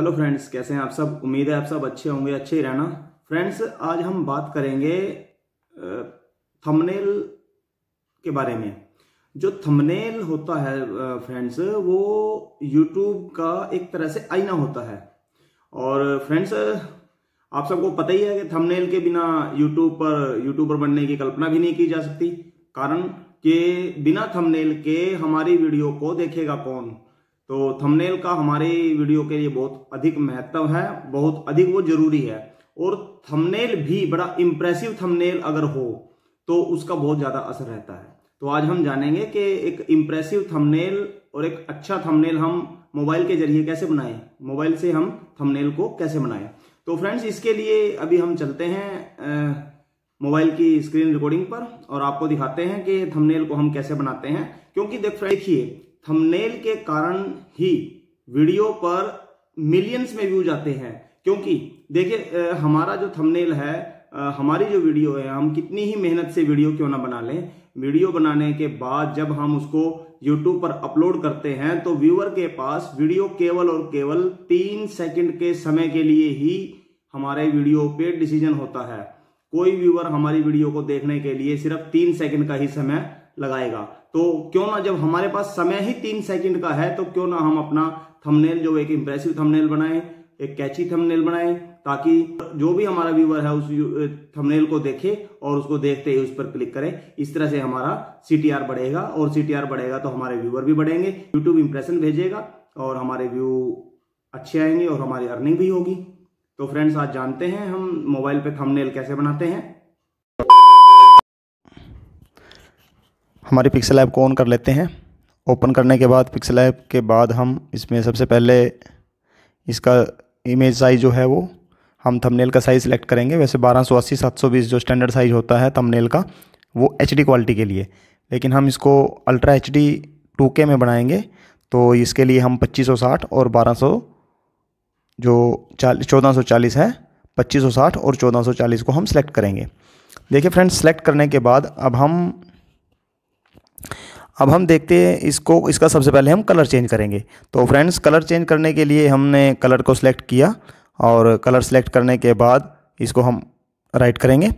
Hello friends कैसे हैं आप सब? उम्मीद है आप सब अच्छे होंगे, अच्छे ही रहना। फ्रेंड्स आज हम बात करेंगे थंबनेल के बारे में। जो थंबनेल होता है फ्रेंड्स वो यूट्यूब का एक तरह से आईना होता है। और फ्रेंड्स आप सबको पता ही है कि थंबनेल के बिना यूट्यूब पर यूट्यूबर बनने की कल्पना भी नहीं की जा सकती। कारण कि बिना थंबनेल के हमारी वीडियो को देखेगा कौन? तो थंबनेल का हमारे वीडियो के लिए बहुत अधिक महत्व है, बहुत अधिक वो ज़रूरी है। और थंबनेल भी बड़ा इंप्रेसिव थंबनेल अगर हो तो उसका बहुत ज़्यादा असर रहता है। तो आज हम जानेंगे कि एक इंप्रेसिव थंबनेल और एक अच्छा थंबनेल हम मोबाइल के ज़रिए कैसे बनाएँ मोबाइल से हम थंबनेल को कैसे बनाएँ। तो फ्रेंड्स इसके लिए अभी हम चलते हैं मोबाइल की स्क्रीन रिकॉर्डिंग पर और आपको दिखाते हैं कि थंबनेल को हम कैसे बनाते हैं। क्योंकि देख देखिए थंबनेल के कारण ही वीडियो पर मिलियंस में व्यूज़ आते हैं। क्योंकि, देखिए हमारा जो थंबनेल है हमारी जो वीडियो है, हम कितनी ही मेहनत से वीडियो क्यों ना बना लें। वीडियो बनाने के बाद जब हम उसको यूट्यूब पर अपलोड करते हैं तो व्यूअर के पास वीडियो केवल और केवल तीन सेकंड के समय के लिए ही हमारे वीडियो पे डिसीज़न होता है। कोई व्यूअर हमारी वीडियो को देखने के लिए सिर्फ़ तीन सेकंड का ही समय लगाएगा। तो क्यों ना जब हमारे पास समय ही तीन सेकंड का है तो क्यों ना हम अपना थंबनेल जो एक इंप्रेसिव थंबनेल बनाएँ, एक कैची थंबनेल बनाएँ, ताकि जो भी हमारा व्यूवर है उस थंबनेल को देखे और उसको देखते ही उस पर क्लिक करे। इस तरह से हमारा सीटीआर बढ़ेगा और सीटीआर बढ़ेगा तो हमारे व्यूवर भी बढ़ेंगे। यूट्यूब इंप्रेशन भेजेगा और हमारे व्यू अच्छे आएँगे और हमारी अर्निंग भी होगी। तो फ्रेंड्स आज जानते हैं हम मोबाइल पे थंबनेल कैसे बनाते हैं। हमारी पिक्सल ऐप को ऑन कर लेते हैं। ओपन करने के बाद पिक्सल ऐप के बाद हम इसमें सबसे पहले इसका इमेज साइज़ जो है वो, हम थंबनेल का साइज़ सेलेक्ट करेंगे। वैसे बारह सौ अस्सी, सात सौ बीस जो स्टैंडर्ड साइज़ होता है थंबनेल का, वो एचडी क्वालिटी के लिए। लेकिन हम इसको अल्ट्रा एच डी टू के में बनाएँगे तो इसके लिए हम पच्चीस सौ साठ और बारह सौ जो चालीस चौदह सौ चालीस है, पच्चीस सौ साठ और चौदह सौ चालीस को हम सेलेक्ट करेंगे। देखिए फ्रेंड्स सेलेक्ट करने के बाद अब हम अब हम देखते हैं इसको, इसका सबसे पहले हम कलर चेंज करेंगे। तो फ्रेंड्स कलर चेंज करने के लिए हमने कलर को सिलेक्ट किया और कलर सेलेक्ट करने के बाद इसको हम राइट करेंगे।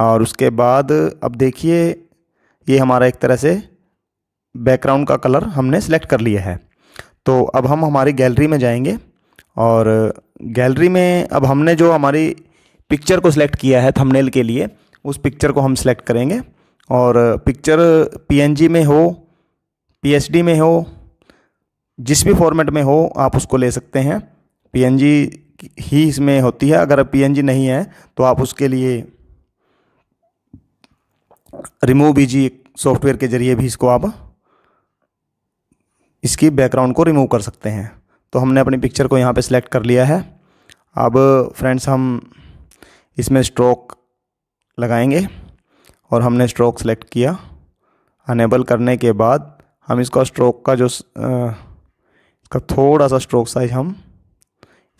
और उसके बाद अब देखिए, ये हमारा एक तरह से बैकग्राउंड का कलर हमने सेलेक्ट कर लिया है। तो अब हम हमारी गैलरी में जाएँगे और गैलरी में अब हमने जो हमारी पिक्चर को सिलेक्ट किया है थंबनेल के लिए, उस पिक्चर को हम सिलेक्ट करेंगे। और पिक्चर पीएनजी में हो पीएचडी में हो, जिस भी फॉर्मेट में हो, आप उसको ले सकते हैं। पीएनजी ही इसमें होती है। अगर पीएनजी नहीं है तो आप उसके लिए रिमूव बीजी सॉफ्टवेयर के ज़रिए भी इसको आप इसकी बैकग्राउंड को रिमूव कर सकते हैं। तो हमने अपनी पिक्चर को यहाँ पे सिलेक्ट कर लिया है। अब फ्रेंड्स हम इसमें स्ट्रोक लगाएँगे। और हमने स्ट्रोक सेलेक्ट किया। अनेबल करने के बाद हम इसका स्ट्रोक का जो इसका थोड़ा सा स्ट्रोक साइज़ हम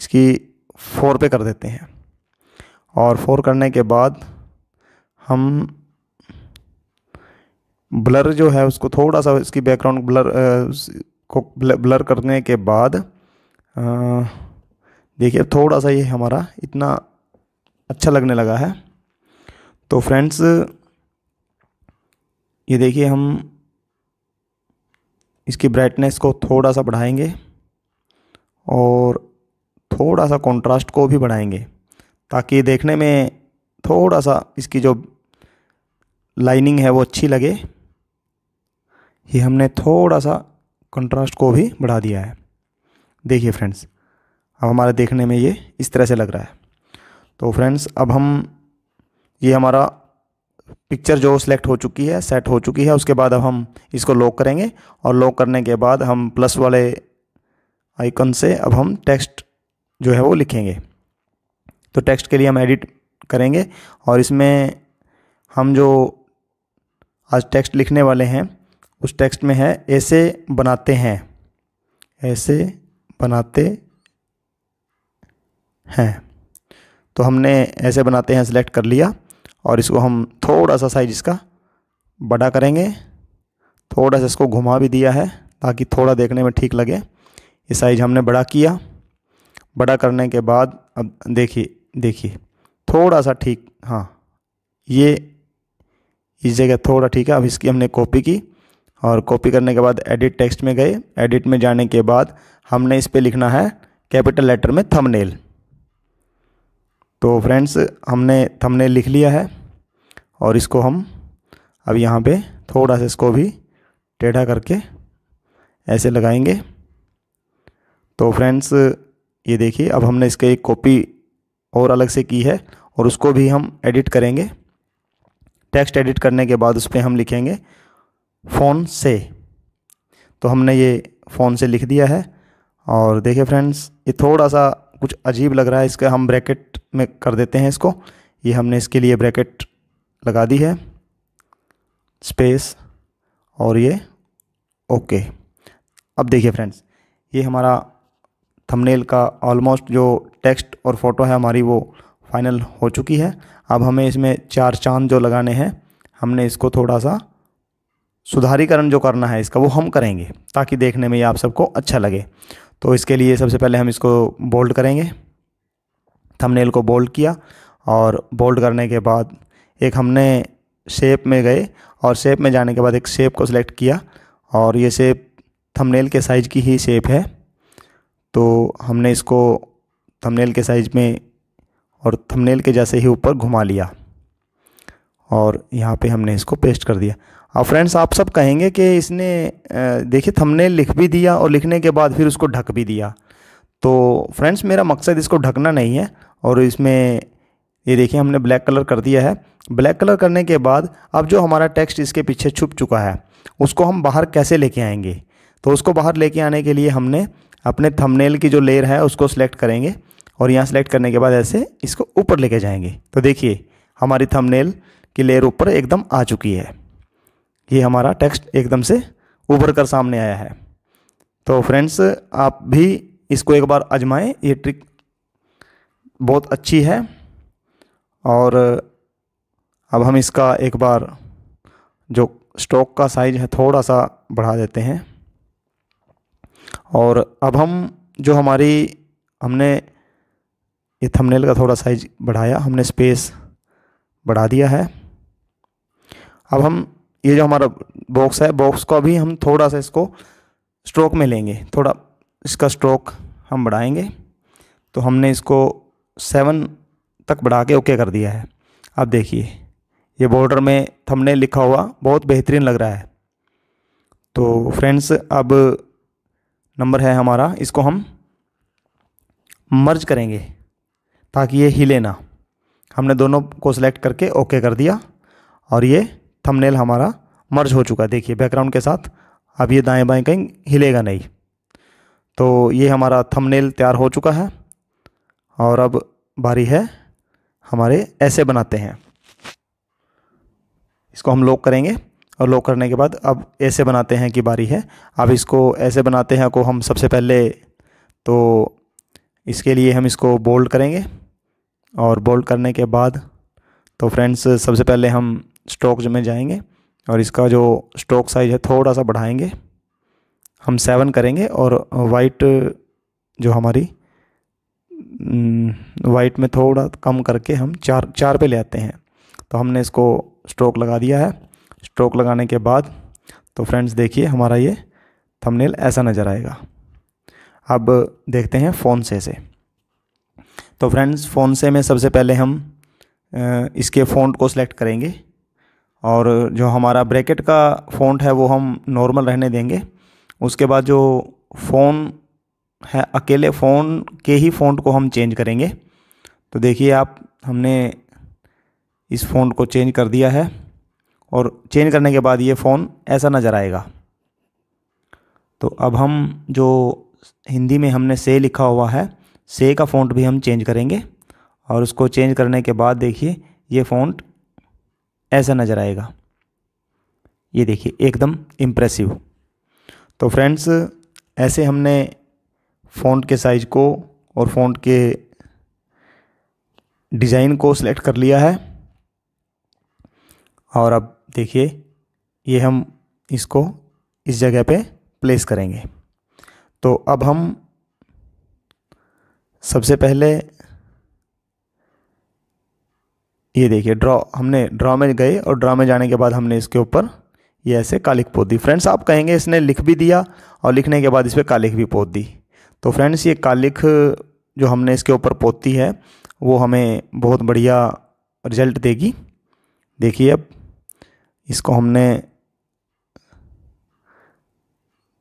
इसकी फोर पे कर देते हैं। और फोर करने के बाद हम ब्लर जो है उसको थोड़ा सा इसकी बैकग्राउंड ब्लर को ब्लर करने के बाद देखिए थोड़ा सा ये हमारा इतना अच्छा लगने लगा है। तो फ्रेंड्स ये देखिए हम इसकी ब्राइटनेस को थोड़ा सा बढ़ाएँगे और थोड़ा सा कंट्रास्ट को भी बढ़ाएँगे, ताकि देखने में थोड़ा सा इसकी जो लाइनिंग है वो अच्छी लगे। ये हमने थोड़ा सा कंट्रास्ट को भी बढ़ा दिया है। देखिए फ्रेंड्स अब हमारे देखने में ये इस तरह से लग रहा है। तो फ्रेंड्स अब हम ये हमारा पिक्चर जो सेलेक्ट हो चुकी है सेट हो चुकी है, उसके बाद अब हम इसको लॉक करेंगे और लॉक करने के बाद हम प्लस वाले आइकन से अब हम टेक्स्ट जो है वो लिखेंगे। तो टेक्स्ट के लिए हम एडिट करेंगे और इसमें हम जो आज टेक्स्ट लिखने वाले हैं, उस टेक्स्ट में है, ऐसे बनाते हैं, ऐसे बनाते हैं। तो हमने ऐसे बनाते हैं सेलेक्ट कर लिया। और इसको हम थोड़ा सा साइज़ इसका बड़ा करेंगे। थोड़ा सा इसको घुमा भी दिया है ताकि थोड़ा देखने में ठीक लगे। ये साइज़ हमने बड़ा किया। बड़ा करने के बाद अब देखिए देखिए। थोड़ा सा ठीक हाँ। ये इस जगह थोड़ा ठीक है। अब इसकी हमने कॉपी की और कॉपी करने के बाद एडिट टेक्स्ट में गए। एडिट में जाने के बाद हमने इस पर लिखना है कैपिटल लेटर में थंबनेल तो फ्रेंड्स हमने थंबनेल लिख लिया है और इसको हम अब यहाँ पे थोड़ा सा इसको भी टेढ़ा करके ऐसे लगाएँगे। तो फ्रेंड्स ये देखिए, अब हमने इसके एक कॉपी और अलग से की है और उसको भी हम एडिट करेंगे। टेक्स्ट एडिट करने के बाद उस पर हम लिखेंगे फ़ोन से। तो हमने ये फ़ोन से लिख दिया है और देखिए फ्रेंड्स ये थोड़ा सा कुछ अजीब लग रहा है, इसका हम ब्रैकेट में कर देते हैं इसको। ये हमने इसके लिए ब्रैकेट लगा दी है। स्पेस और ये ओके अब देखिए फ्रेंड्स ये हमारा थंबनेल का ऑलमोस्ट जो टेक्स्ट और फ़ोटो है हमारी वो फाइनल हो चुकी है। अब हमें इसमें चार चाँद जो लगाने हैं, हमने इसको थोड़ा सा सुधारीकरण जो करना है, इसका वो हम करेंगे, ताकि देखने में ये आप सबको अच्छा लगे। तो इसके लिए सबसे पहले हम इसको बोल्ड करेंगे। थंबनेल को बोल्ड किया और बोल्ड करने के बाद एक हमने शेप में गए और शेप में जाने के बाद एक शेप को सिलेक्ट किया और ये शेप थंबनेल के साइज़ की ही शेप है। तो हमने इसको थंबनेल के साइज़ में और थंबनेल के जैसे ही ऊपर घुमा लिया और यहाँ पे हमने इसको पेस्ट कर दिया। अब फ्रेंड्स आप सब कहेंगे कि इसने देखिए थंबनेल लिख भी दिया और लिखने के बाद फिर उसको ढक भी दिया। तो फ्रेंड्स मेरा मकसद इसको ढकना नहीं है और इसमें, ये देखिए, हमने ब्लैक कलर कर दिया है। ब्लैक कलर करने के बाद अब जो हमारा टेक्स्ट इसके पीछे छुप चुका है, उसको हम बाहर कैसे लेके आएँगे? तो उसको बाहर लेके आने के लिए हमने अपने थंबनेल की जो लेयर है, उसको सिलेक्ट करेंगे और यहाँ सेलेक्ट करने के बाद ऐसे इसको ऊपर लेके जाएँगे। तो देखिए, हमारी थंबनेल की लेयर ऊपर एकदम आ चुकी है। ये हमारा टेक्स्ट एकदम से उभर कर सामने आया है। तो फ्रेंड्स आप भी इसको एक बार आजमाएँ। ये ट्रिक बहुत अच्छी है। और अब हम इसका एक बार जो स्टॉक का साइज़ है, थोड़ा सा बढ़ा देते हैं। और अब हम जो हमारी, हमने ये थंबनेल का थोड़ा साइज़ बढ़ाया, हमने स्पेस बढ़ा दिया है। अब हम ये जो हमारा बॉक्स है बॉक्स को भी हम थोड़ा सा इसको स्ट्रोक में लेंगे। थोड़ा इसका स्ट्रोक हम बढ़ाएँगे। तो हमने इसको सेवन तक बढ़ा के ओके कर दिया है। अब देखिए, ये बॉर्डर में थंबनेल लिखा हुआ बहुत बेहतरीन लग रहा है। तो फ्रेंड्स अब नंबर है हमारा, इसको हम मर्ज करेंगे ताकि ये हिले ना। हमने दोनों को सिलेक्ट करके ओके कर दिया। और ये थंबनेल हमारा मर्ज हो चुका देखिए बैकग्राउंड के साथ अब ये दाएँ बाएँ कहीं हिलेगा नहीं। तो ये हमारा थंबनेल तैयार हो चुका है और अब बारी है हमारे ऐसे बनाते हैं। इसको हम लॉक करेंगे और लॉक करने के बाद अब ऐसे बनाते हैं कि बारी है। अब इसको ऐसे बनाते हैं को हम सबसे पहले तो इसके लिए हम इसको बोल्ड करेंगे और बोल्ड करने के बाद तो फ्रेंड्स सबसे पहले हम स्टॉक में जाएँगे और इसका जो स्टॉक साइज़ है थोड़ा सा बढ़ाएँगे। हम सेवन करेंगे और वाइट जो हमारी वाइट में थोड़ा कम करके हम चार चार पे ले आते हैं। तो हमने इसको स्ट्रोक लगा दिया है। स्ट्रोक लगाने के बाद तो फ्रेंड्स देखिए हमारा ये थंबनेल ऐसा नज़र आएगा। अब देखते हैं फ़ोन से से। तो फ्रेंड्स फ़ोन से में सबसे पहले हम इसके फ़ॉन्ट को सिलेक्ट करेंगे। और जो हमारा ब्रैकेट का फ़ॉन्ट है वो हम नॉर्मल रहने देंगे। उसके बाद जो फ़ोन है, अकेले फ़ोन के ही फ़ॉन्ट को हम चेंज करेंगे। तो देखिए आप, हमने इस फ़ोन को चेंज कर दिया है और चेंज करने के बाद ये फ़ोन ऐसा नज़र आएगा। तो अब हम जो हिंदी में हमने से लिखा हुआ है, से का फ़ॉन्ट भी हम चेंज करेंगे और उसको चेंज करने के बाद देखिए, ये फ़ॉन्ट ऐसा नज़र आएगा। ये देखिए, एकदम इम्प्रेसिव तो फ्रेंड्स ऐसे हमने फ़ॉन्ट के साइज़ को और फ़ॉन्ट के डिज़ाइन को सिलेक्ट कर लिया है। और अब देखिए, ये हम इसको इस जगह पे प्लेस करेंगे। तो अब हम सबसे पहले ये देखिए ड्रॉ हमने ड्रॉ में गए और ड्रॉ में जाने के बाद हमने इसके ऊपर ये ऐसे कालिक पोत दी। फ्रेंड्स आप कहेंगे इसने लिख भी दिया और लिखने के बाद इस पर कालिक भी पोत दी। तो फ्रेंड्स ये कालिक जो हमने इसके ऊपर पोती है, वो हमें बहुत बढ़िया रिज़ल्ट देगी। देखिए अब, इसको हमने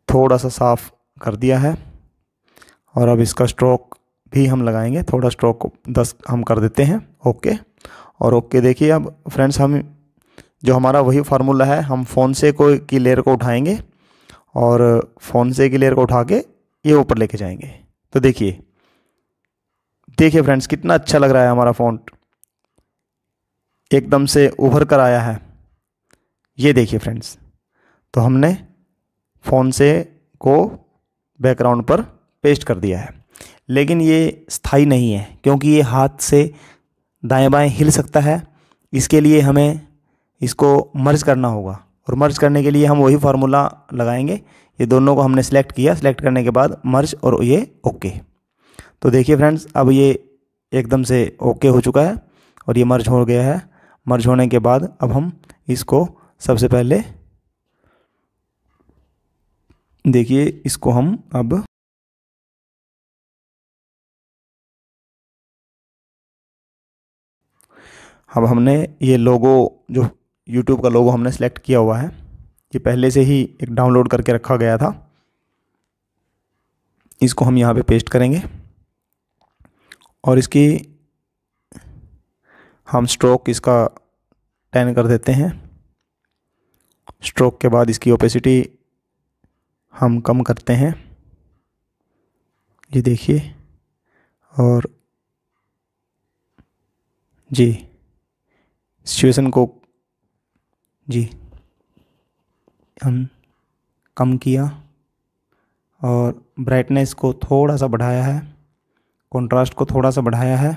थोड़ा सा साफ़ कर दिया है और अब इसका स्ट्रोक भी हम लगाएँगे। थोड़ा स्ट्रोक दस हम कर देते हैं। ओके और ओके, देखिए अब फ्रेंड्स हम जो हमारा वही फार्मूला है, हम फ़ोन से को की लेयर को उठाएँगे और फ़ोन से की लेयर को उठा के ये ऊपर लेके जाएँगे। तो देखिए देखिए फ्रेंड्स कितना अच्छा लग रहा है हमारा फ़ॉन्ट एकदम से उभर कर आया है। ये देखिए फ्रेंड्स तो हमने फ़ोन से को बैकग्राउंड पर पेस्ट कर दिया है। लेकिन ये स्थायी नहीं है, क्योंकि ये हाथ से दाएँ बाएँ हिल सकता है। इसके लिए हमें इसको मर्ज करना होगा और मर्ज करने के लिए हम वही फार्मूला लगाएँगे। ये दोनों को हमने सेलेक्ट किया। सेलेक्ट करने के बाद मर्ज और ये ओके। तो देखिए फ्रेंड्स, अब ये एकदम से ओके हो चुका है और ये मर्ज हो गया है। मर्ज होने के बाद अब हम इसको सबसे पहले देखिए, इसको हम अब अब हमने ये लोगो जो यूट्यूब का लोगो हमने सेलेक्ट किया हुआ है, ये पहले से ही एक डाउनलोड करके रखा गया था। इसको हम यहाँ पे पेस्ट करेंगे और इसकी हम स्ट्रोक इसका टेन कर देते हैं। स्ट्रोक के बाद इसकी ओपेसिटी हम कम करते हैं। ये देखिए और जी। सिचुएशन को जी, हम कम किया और ब्राइटनेस को थोड़ा सा बढ़ाया है कंट्रास्ट को थोड़ा सा बढ़ाया है।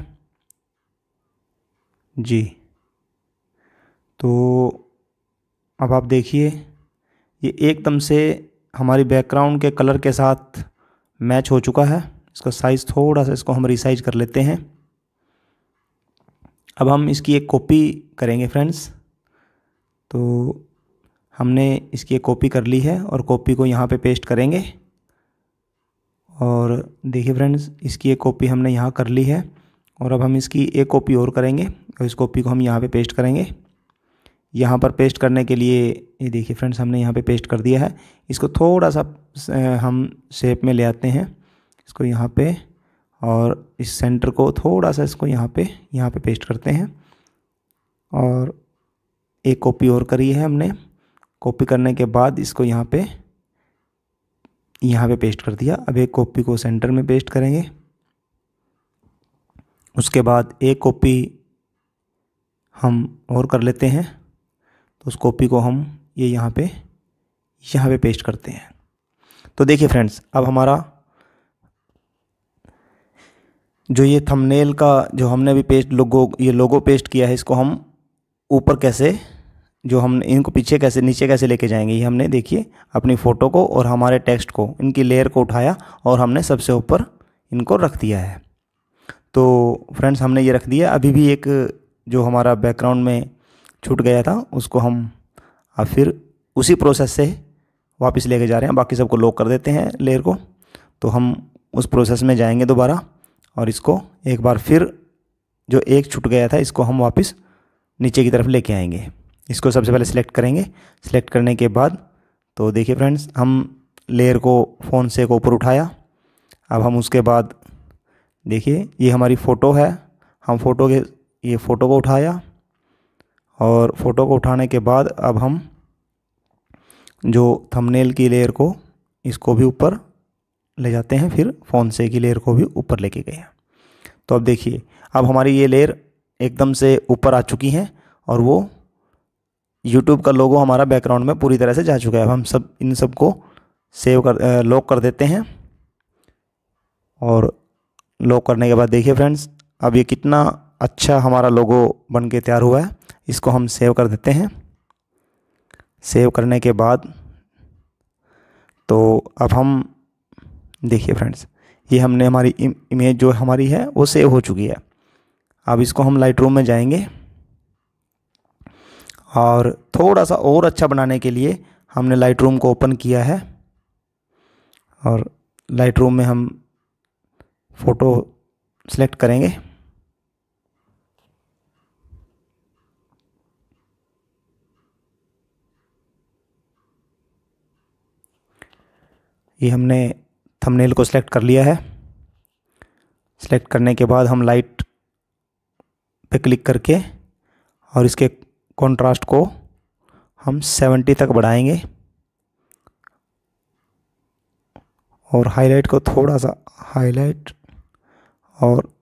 जी तो अब आप देखिए, ये एकदम से हमारी बैकग्राउंड के कलर के साथ मैच हो चुका है। इसका साइज़ थोड़ा सा इसको हम रिसाइज कर लेते हैं। अब हम इसकी एक कॉपी करेंगे फ्रेंड्स तो हमने इसकी एक कॉपी कर ली है और कॉपी को यहाँ पे पेस्ट करेंगे. और देखिए फ्रेंड्स इसकी एक कॉपी हमने यहाँ कर ली है और अब हम इसकी एक कॉपी और करेंगे और इस कॉपी को हम यहाँ पे पेस्ट करेंगे. यहाँ पर पेस्ट करने के लिए, ये देखिए फ्रेंड्स हमने यहाँ पे पेस्ट कर दिया है. इसको थोड़ा सा हम शेप में ले आते हैं. इसको यहाँ पे और इस सेंटर को थोड़ा सा इसको यहाँ पे यहाँ पे पेस्ट करते हैं। और एक कॉपी और करी है हमने। कॉपी करने के बाद इसको यहाँ पे यहाँ पे पेस्ट कर दिया। अब एक कॉपी को सेंटर में पेस्ट करेंगे। उसके बाद एक कॉपी हम और कर लेते हैं। तो उस कॉपी को हम ये यहाँ पे यहाँ पे पेस्ट करते हैं। तो देखिए फ्रेंड्स अब हमारा जो ये थंबनेल का जो हमने अभी पेस्ट लोगो, ये लोगो पेस्ट किया है, इसको हम ऊपर कैसे, जो हम इनको पीछे कैसे, नीचे कैसे लेके जाएँगे, ये हमने देखिए अपनी फ़ोटो को और हमारे टेक्स्ट को, इनकी लेयर को उठाया और हमने सबसे ऊपर इनको रख दिया है। तो फ्रेंड्स हमने ये रख दिया। अभी भी एक जो हमारा बैकग्राउंड में छूट गया था, उसको हम अब फिर उसी प्रोसेस से वापस लेके जा रहे हैं। बाकी सबको लॉक कर देते हैं लेयर को। तो हम उस प्रोसेस में जाएँगे दोबारा। और इसको एक बार फिर जो एक छूट गया था, इसको हम वापस नीचे की तरफ़ लेके आएँगे। इसको सबसे पहले सिलेक्ट करेंगे। सिलेक्ट करने के बाद तो देखिए फ्रेंड्स हम लेयर को फ़ोन से को ऊपर उठाया। अब हम उसके बाद, देखिए, ये हमारी फ़ोटो है। हम फ़ोटो के, ये फ़ोटो को उठाया। और फ़ोटो को उठाने के बाद, अब हम जो थंबनेल की लेयर को, इसको भी ऊपर ले जाते हैं, फिर फ़ोन से की लेयर को भी ऊपर लेके गए हैं। तो अब देखिए, अब हमारी ये लेयर एकदम से ऊपर आ चुकी हैं और वो यूट्यूब का लोगो हमारा बैकग्राउंड में पूरी तरह से जा चुका है। अब हम सब, इन सबको सेव कर लॉक कर देते हैं। और लॉक करने के बाद देखिए फ्रेंड्स अब ये कितना अच्छा हमारा लोगो बन के तैयार हुआ है। इसको हम सेव कर देते हैं। सेव करने के बाद तो अब हम देखिए फ्रेंड्स ये हमने हमारी इमेज जो हमारी है, वो सेव हो चुकी है। अब इसको हम लाइट में जाएँगे। और थोड़ा सा और अच्छा बनाने के लिए हमने लाइट को ओपन किया है। और लाइट में हम फ़ोटो सेलेक्ट करेंगे। ये हमने थंबनेल को सिलेक्ट कर लिया है। सिलेक्ट करने के बाद हम लाइट पे क्लिक करके और इसके कंट्रास्ट को हम 70 तक बढ़ाएँगे। और हाईलाइट को थोड़ा सा हाईलाइट और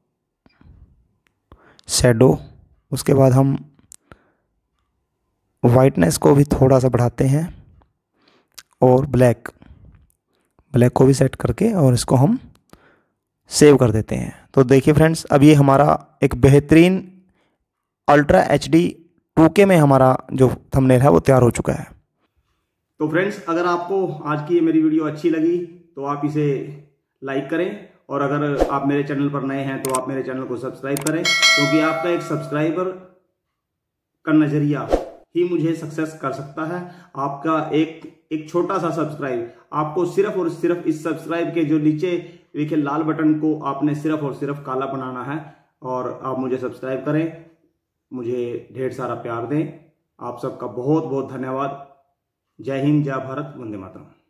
शेडो उसके बाद हम वाइटनेस को भी थोड़ा सा बढ़ाते हैं। और ब्लैक ब्लैक को भी सेट करके और इसको हम सेव कर देते हैं। तो देखिए फ्रेंड्स, अब ये हमारा एक बेहतरीन अल्ट्रा एच डी टू के में हमारा जो थंबनेल है वो तैयार हो चुका है। तो फ्रेंड्स, अगर आपको आज की मेरी वीडियो अच्छी लगी तो आप इसे लाइक करें और अगर आप मेरे चैनल पर नए हैं तो आप मेरे चैनल को सब्सक्राइब करें, क्योंकि आपका एक सब्सक्राइबर का नज़रिया ही मुझे सक्सेस कर सकता है। आपका एक एक छोटा सा सब्सक्राइब आपको सिर्फ़ और सिर्फ़ इस सब्सक्राइब के जो नीचे लिखे लाल बटन को आपने सिर्फ़ और सिर्फ़ काला बनाना है और आप मुझे सब्सक्राइब करें। मुझे ढेर सारा प्यार दें। आप सबका बहुत बहुत धन्यवाद। जय हिंद, जय भारत, वंदे मातरम।